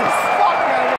Jesus.